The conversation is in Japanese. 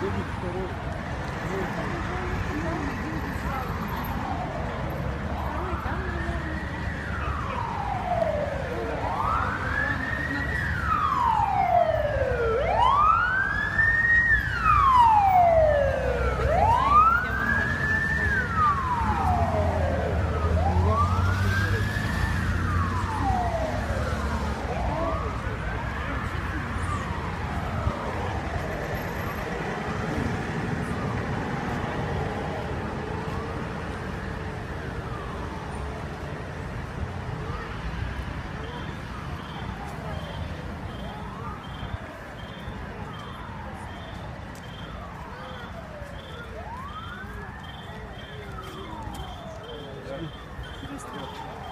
Дебит второй. Cristo.